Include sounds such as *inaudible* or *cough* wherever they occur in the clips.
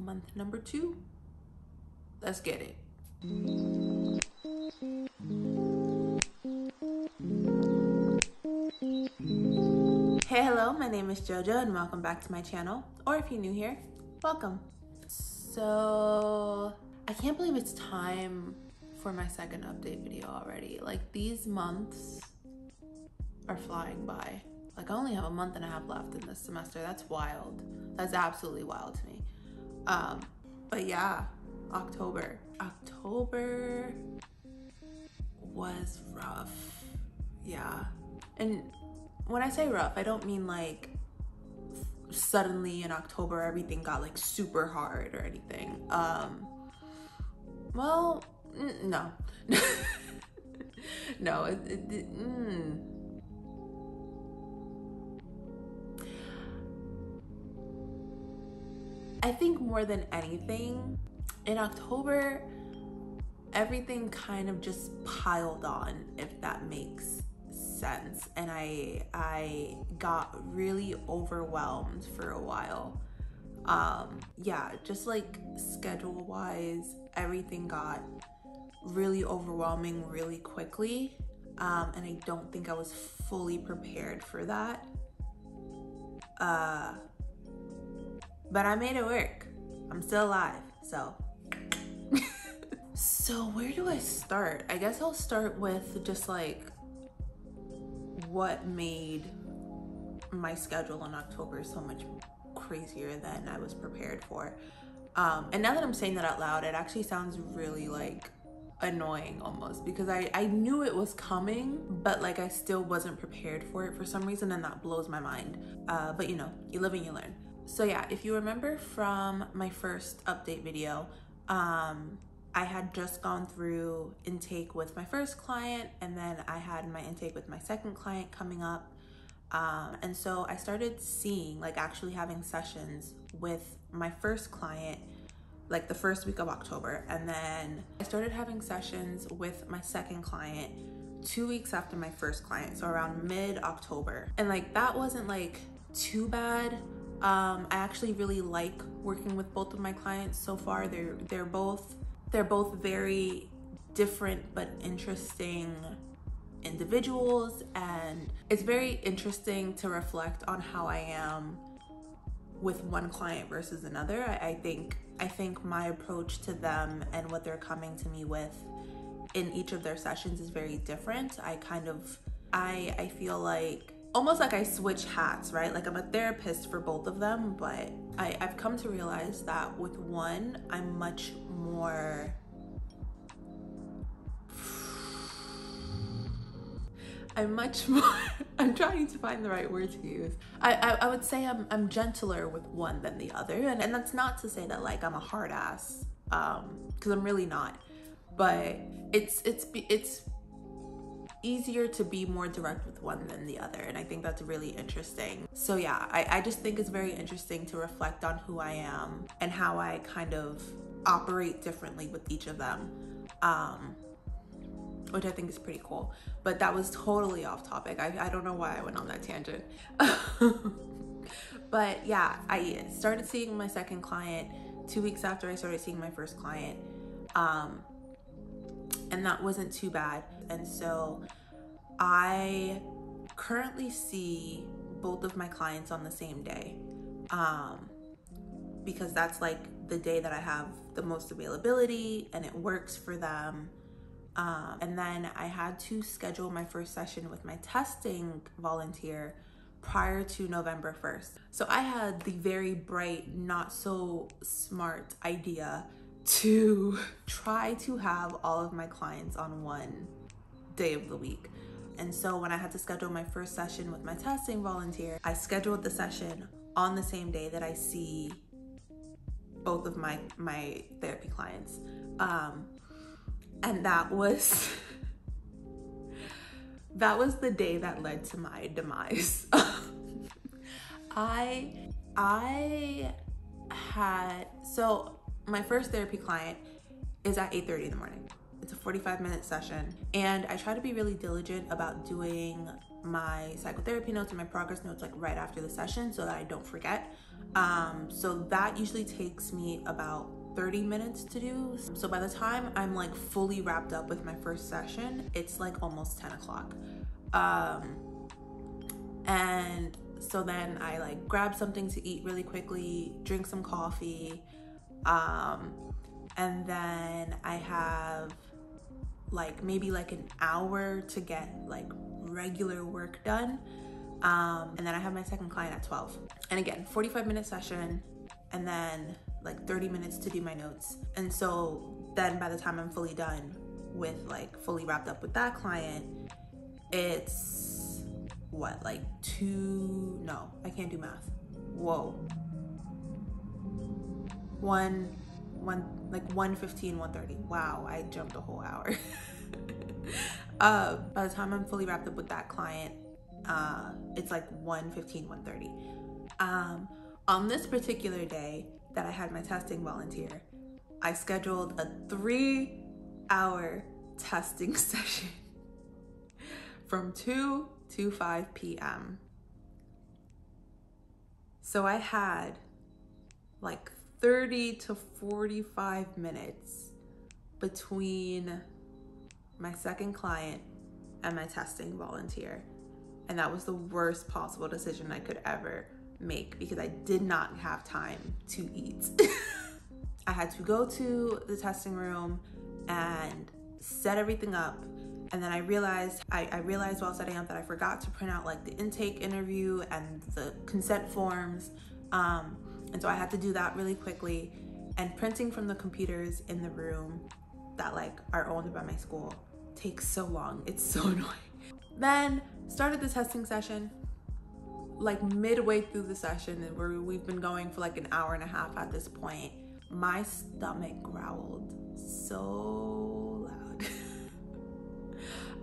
month number two. Let's get it. Hey, hello, my name is JoJo and welcome back to my channel. Or if you're new here, welcome. So, I can't believe it's time for my second update video already. Like, these months are flying by. Like, I only have a month and a half left in this semester. That's wild. That's absolutely wild to me. Um, but yeah, October. October was rough. Yeah. And when I say rough, I don't mean like suddenly in October everything got like super hard or anything. Um, well, no, *laughs* no. It, it, mm. Think more than anything, in October, everything kind of just piled on, if that makes sense and I I got really overwhelmed for a while. Um yeah, just like schedule wise, everything got really overwhelming really quickly. Um and I don't think I was fully prepared for that. Uh but I made it work. I'm still alive. So *laughs* So, where do I start? I guess I'll start with just like what made my schedule in October so much crazier than I was prepared for. Um, and now that I'm saying that out loud, it actually sounds really like annoying almost because I, I knew it was coming, but like I still wasn't prepared for it for some reason, and that blows my mind. Uh, but you know, you live and you learn. So, yeah, if you remember from my first update video, um, I had just gone through intake with my first client, and then I had my intake with my second client coming up. Um, and so I started seeing, like, actually having sessions with my first client, like the first week of October. And then I started having sessions with my second client two weeks after my first client, so around mid October. And like, that wasn't like too bad. Um, I actually really like working with both of my clients so far. They're they're both they're both very different but interesting individuals, and it's very interesting to reflect on how I am with one client versus another. I, I think I think my approach to them and what they're coming to me with in each of their sessions is very different. I kind of I I feel like almost like I switch hats, right? Like I'm a therapist for both of them, but I, I've come to realize that with one, I'm much more I'm much *laughs* more I'm trying to find the right word to use. I, I, I would say I'm I'm gentler with one than the other. And, and that's not to say that like I'm a hard ass. Um, because I'm really not. But it's it's it's easier to be more direct with one than the other. And I think that's really interesting. So, yeah, I, I just think it's very interesting to reflect on who I am and how I kind of operate differently with each of them. Um, which I think is pretty cool. But that was totally off topic. I, I don't know why I went on that tangent. *laughs* but yeah, I started seeing my second client two weeks after I started seeing my first client. Um, and that wasn't too bad. And so I currently see both of my clients on the same day um, because that's like the day that I have the most availability and it works for them. Um, and then I had to schedule my first session with my testing volunteer prior to November 1st. So I had the very bright, not so smart idea to *laughs* try to have all of my clients on one day of the week. And so when I had to schedule my first session with my testing volunteer, I scheduled the session on the same day that I see both of my my therapy clients. Um, and that was *laughs* that was the day that led to my demise. *laughs* I I had so my first therapy client is at 8:30 in the morning. It's a 45 minute session and I try to be really diligent about doing my psychotherapy notes and my progress notes like right after the session so that I don't forget. Um, so that usually takes me about 30 minutes to do. So by the time I'm like fully wrapped up with my first session, it's like almost 10 o'clock. Um, and so then I like grab something to eat really quickly, drink some coffee, um, and then I have like maybe like an hour to get like regular work done. Um, and then I have my second client at 12. And again, 45 minute session, and then like 30 minutes to do my notes. And so then by the time I'm fully done with like fully wrapped up with that client, it's what, like two, no, I can't do math. Whoa. One, one, like 115, 130. Wow, I jumped a whole hour. *laughs* uh, by the time I'm fully wrapped up with that client, uh, it's like 115, 130. Um, on this particular day that I had my testing volunteer, I scheduled a three hour testing *laughs* session from 2 to 5 p.m. So I had like 30 to 45 minutes between my second client and my testing volunteer. And that was the worst possible decision I could ever make because I did not have time to eat. *laughs* I had to go to the testing room and set everything up. And then I realized I, I, realized while setting up that I forgot to print out like the intake interview and the consent forms. Um, and so I had to do that really quickly. And printing from the computers in the room that like are owned by my school takes so long. It's so *laughs* annoying. Then started the testing session. Like midway through the session, and where we've been going for like an hour and a half at this point, my stomach growled so loud.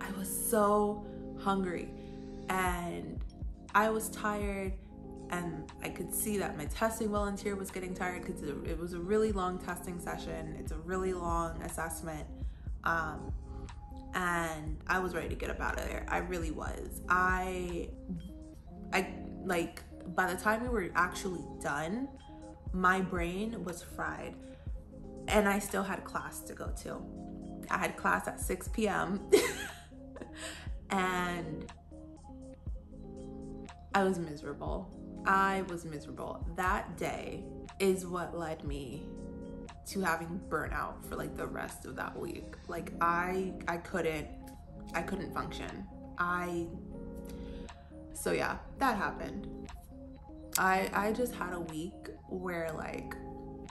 *laughs* I was so hungry and I was tired and I could see that my testing volunteer was getting tired because it was a really long testing session. It's a really long assessment. Um, and I was ready to get up out of there. I really was. I, I like by the time we were actually done, my brain was fried, and I still had class to go to. I had class at 6 p.m. *laughs* and I was miserable. I was miserable. That day is what led me to having burnout for like the rest of that week. Like I I couldn't I couldn't function. I so yeah, that happened. I I just had a week where like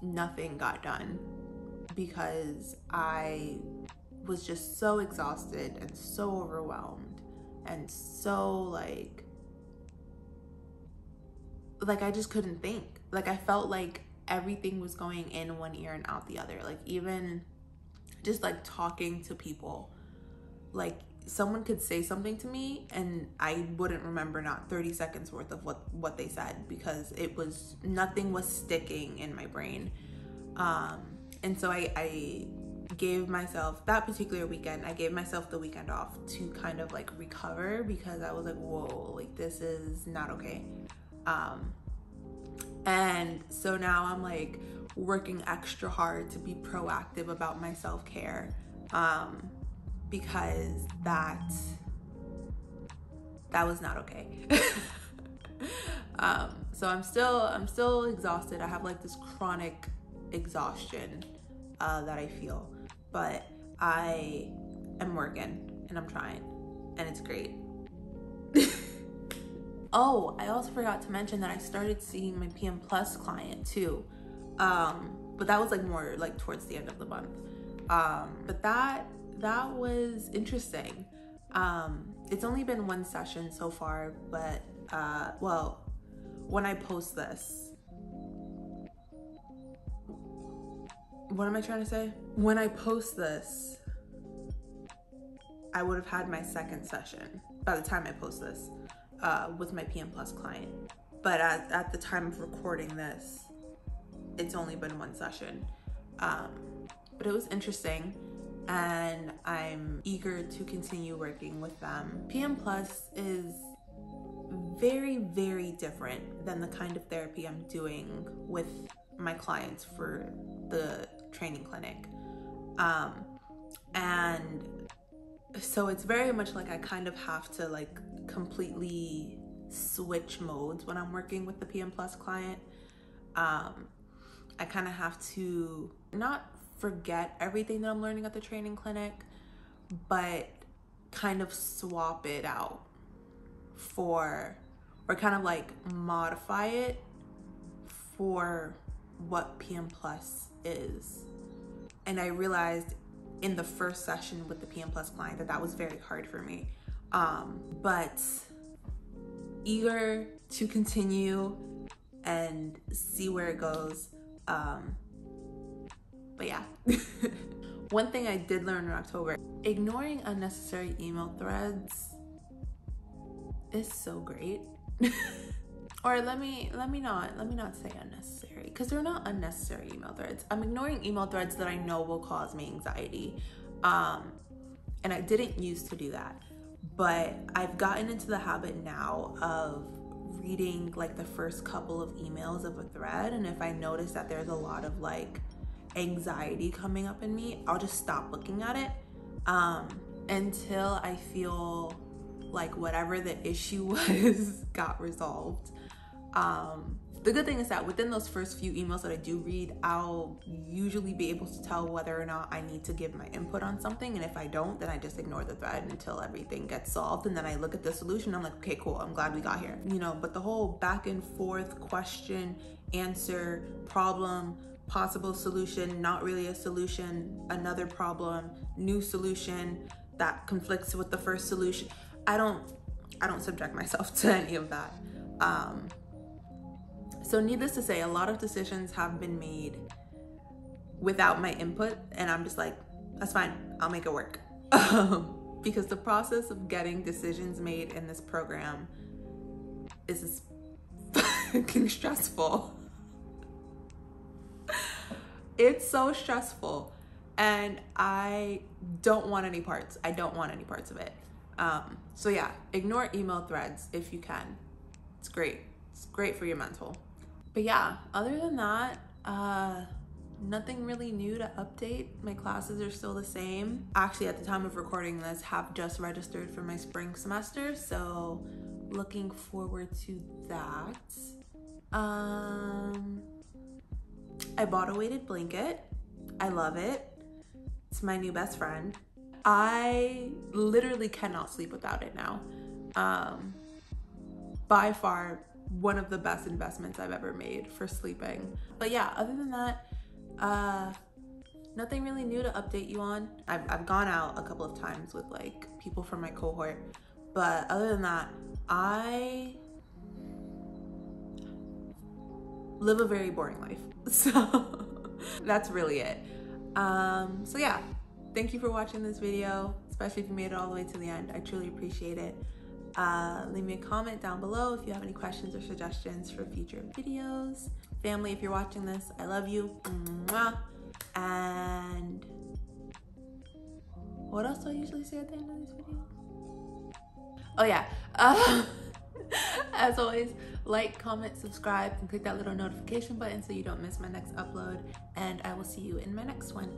nothing got done because I was just so exhausted and so overwhelmed and so like like I just couldn't think. Like I felt like everything was going in one ear and out the other. Like even just like talking to people, like someone could say something to me and I wouldn't remember not 30 seconds worth of what what they said because it was nothing was sticking in my brain. Um and so I I gave myself that particular weekend, I gave myself the weekend off to kind of like recover because I was like, whoa, like this is not okay. Um and so now I'm like working extra hard to be proactive about my self care um, because that that was not okay. *laughs* um, so I'm still I'm still exhausted. I have like this chronic exhaustion uh, that I feel, but I am working and I'm trying, and it's great. *laughs* Oh, I also forgot to mention that I started seeing my PM Plus client too. Um, but that was like more like towards the end of the month. Um, but that that was interesting. Um, it's only been one session so far, but uh, well, when I post this, what am I trying to say? When I post this, I would have had my second session by the time I post this uh, with my PM Plus client. But at, at the time of recording this, it's only been one session. Um, but it was interesting and I'm eager to continue working with them. PM Plus is very, very different than the kind of therapy I'm doing with my clients for the training clinic. Um, and so it's very much like I kind of have to like completely switch modes when I'm working with the PM Plus client. Um, I kind of have to not forget everything that I'm learning at the training clinic, but kind of swap it out for, or kind of like modify it for what PM Plus is. And I realized in the first session with the PM Plus client that that was very hard for me. Um, but eager to continue and see where it goes. Um, but yeah. *laughs* One thing I did learn in October ignoring unnecessary email threads is so great. *laughs* or let me let me not let me not say unnecessary because they're not unnecessary email threads i'm ignoring email threads that i know will cause me anxiety um and i didn't used to do that but i've gotten into the habit now of reading like the first couple of emails of a thread and if i notice that there's a lot of like anxiety coming up in me i'll just stop looking at it um until i feel like whatever the issue *laughs* was got resolved. Um, the good thing is that within those first few emails that I do read, I'll usually be able to tell whether or not I need to give my input on something. And if I don't, then I just ignore the thread until everything gets solved. And then I look at the solution. I'm like, okay, cool. I'm glad we got here. You know, but the whole back and forth question, answer, problem, possible solution, not really a solution, another problem, new solution that conflicts with the first solution. I don't, I don't subject myself *laughs* to any of that. Um, so, needless to say, a lot of decisions have been made without my input, and I'm just like, that's fine, I'll make it work. *laughs* because the process of getting decisions made in this program is *laughs* fucking stressful. it's so stressful, and I don't want any parts. I don't want any parts of it. Um, so, yeah, ignore email threads if you can. It's great. It's great for your mental but yeah, other than that, uh, nothing really new to update. My classes are still the same. Actually, at the time of recording this, have just registered for my spring semester, so looking forward to that. Um, I bought a weighted blanket. I love it. It's my new best friend. I literally cannot sleep without it now. Um, by far one of the best investments I've ever made for sleeping. But yeah, other than that, uh, nothing really new to update you on. I've, I've gone out a couple of times with like people from my cohort, but other than that, I live a very boring life. *laughs* So that's really it. Um, so yeah, thank you for watching this video, especially if you made it all the way to the end. I truly appreciate it. Uh, leave me a comment down below if you have any questions or suggestions for future videos. Family, if you're watching this, I love you. Mwah. And what else do I usually say at the end of this video? Oh yeah. Uh, *laughs* as always, like, comment, subscribe, and click that little notification button so you don't miss my next upload. And I will see you in my next one.